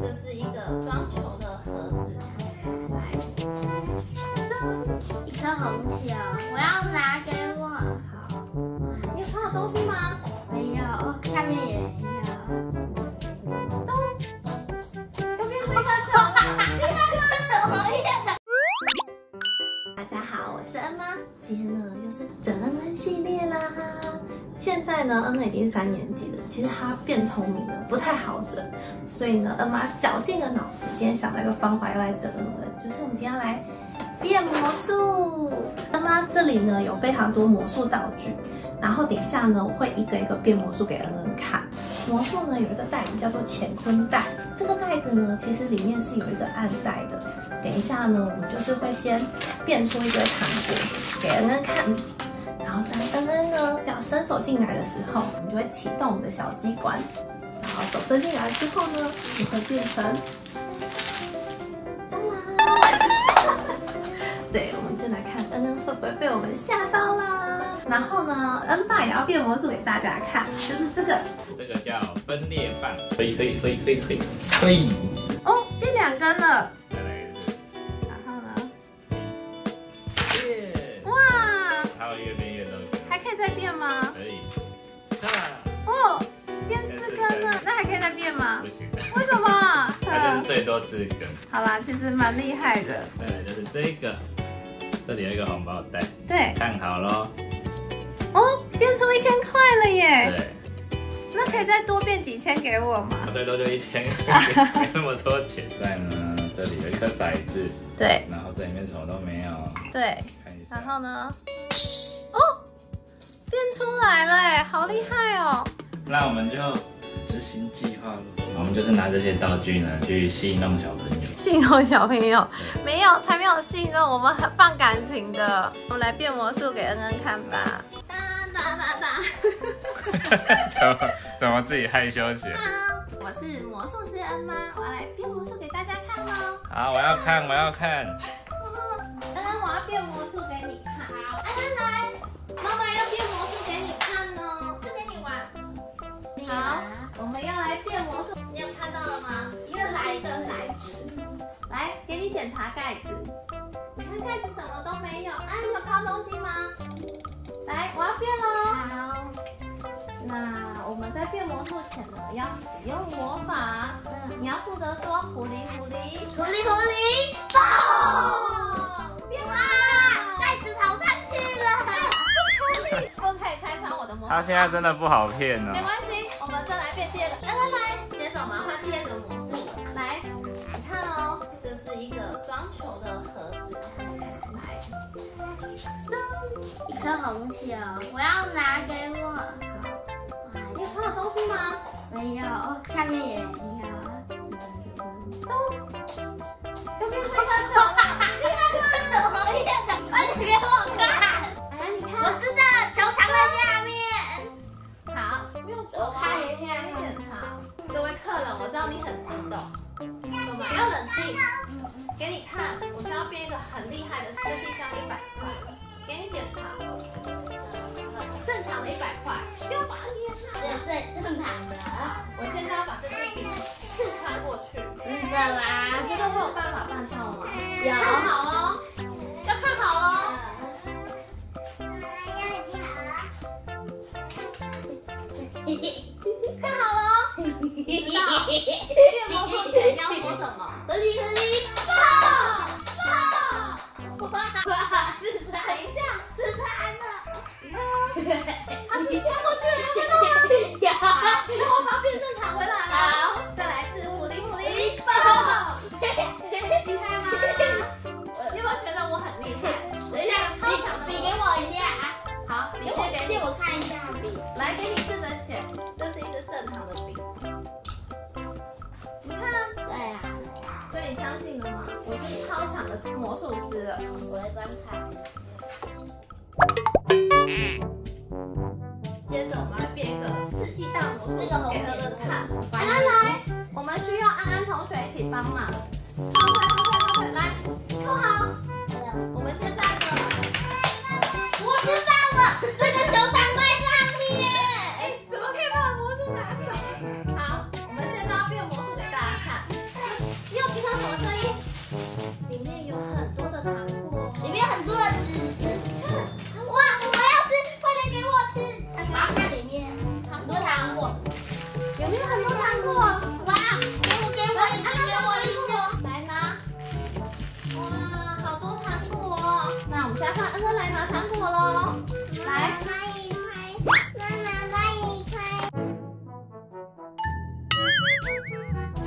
这是一个装球的盒子，来，噔，一颗红球，呢，恩恩已经三年级了，其实她变聪明了，不太好整，所以呢，恩妈绞尽了脑子，今天想到一个方法要来整恩恩，就是我们今天来变魔术。恩妈这里呢有非常多魔术道具，然后等一下呢我会一个一个变魔术给恩恩看。魔术呢有一个袋子叫做乾坤袋，这个袋子呢其实里面是有一个暗袋的。等一下呢，我们就是会先变出一个糖果给恩恩看。然后当恩恩呢要伸手进来的时候，我们就会启动我们的小机关。然后手伸进来之后呢，你会变成蟑螂。对，我们就来看恩恩会不会被我们吓到啦。然后呢，恩爸也要变魔术给大家看，就是这个。这个叫分裂棒，推推推推推推。哦，变两根了。它就是最多四根。好啦，其实蛮厉害的。再来就是这个，这里有一个红包袋，对，看好咯。哦，变出一千块了耶！对，那可以再多变几千给我吗？最多就一千，没那么多钱。在呢，这里有一颗骰子，对然后这里面什么都没有，对。然后呢？哦，变出来了哎，好厉害哦！那我们就执行计划咯。我们就是拿这些道具呢，去戏弄小朋友。戏弄小朋友，没有，才没有戏弄，我们很放感情的。我们来变魔术给恩恩看吧。哒哒哒哒。怎么怎么自己害羞起来？好，我是魔术师恩妈，我要来变魔术给大家看喽。好，我要看，我要看。检查盖子。你看盖子什么都没有，啊，你有看到东西吗？来，我要变喽。好。那我们在变魔术前呢，要使用魔法。你要负责说“狐狸狐狸，狐狸狐狸，爆！”变啦！盖子跑上去了。不可以拆穿我的魔法。他现在真的不好骗哦没。关系，一颗红球，我要拿给我。好，你有看到东西吗？没有，下面也没有。都，右边是一颗球，看好了！知道。月魔术前要说什么？合力合力，爆爆！哇哇！自残一下，自残了。你看哦，它是穿过去了，看到吗？接着我们来变一个四季大魔术给你们看。来来来，我们需要安安同学一起帮忙。快快快快快，来，扣好。我们现在的？我知道了，这个球藏在糖果喽！来，蚂蚁开，妈妈蚂蚁开。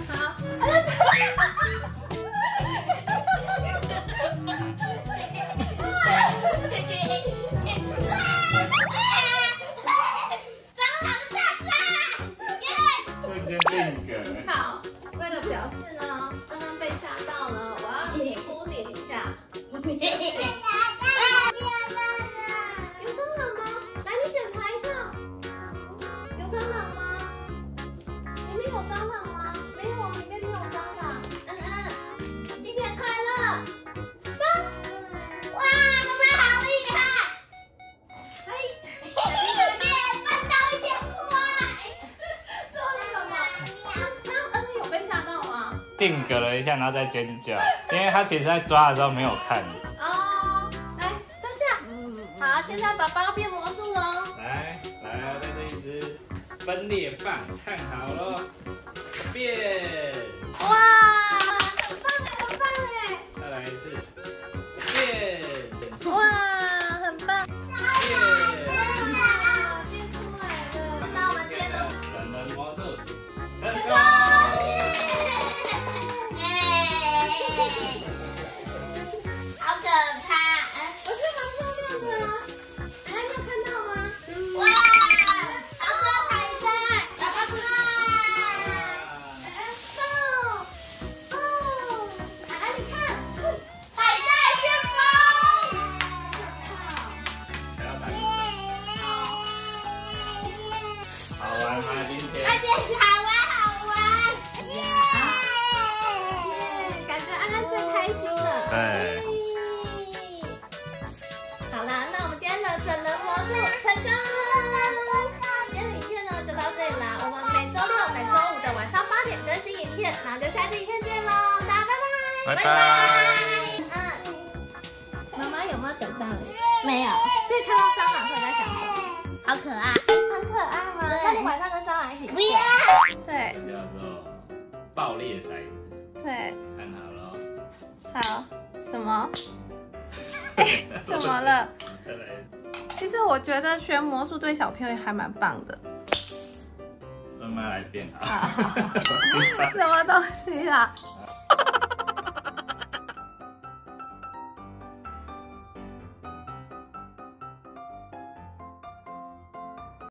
好，哎呀，定格了一下，然后再尖叫，因为他其实在抓的时候没有看。哦，来坐下。好，现在宝宝要变魔术喽。来来啊，在这一只分裂棒，看好喽，变，哇，很棒哎，很棒哎。再来一次，好玩好玩！耶！感觉安安最开心了。对。好啦，那我们今天的整人魔术成功！今天的影片呢就到这里啦。我们每周六、每周五的晚上八点更新影片，那就下期影片见喽，大家拜拜！拜拜。嗯，妈妈有没有等到你？没有，所以看到蟑螂会在想什么？好可爱晚上跟蟑螂一起？不要。对这叫做爆裂骰子，对，看好了。好，什么？怎么？了？再来，其实我觉得学魔术对小朋友还蛮棒的。慢慢来变好啊。什么东西啊？好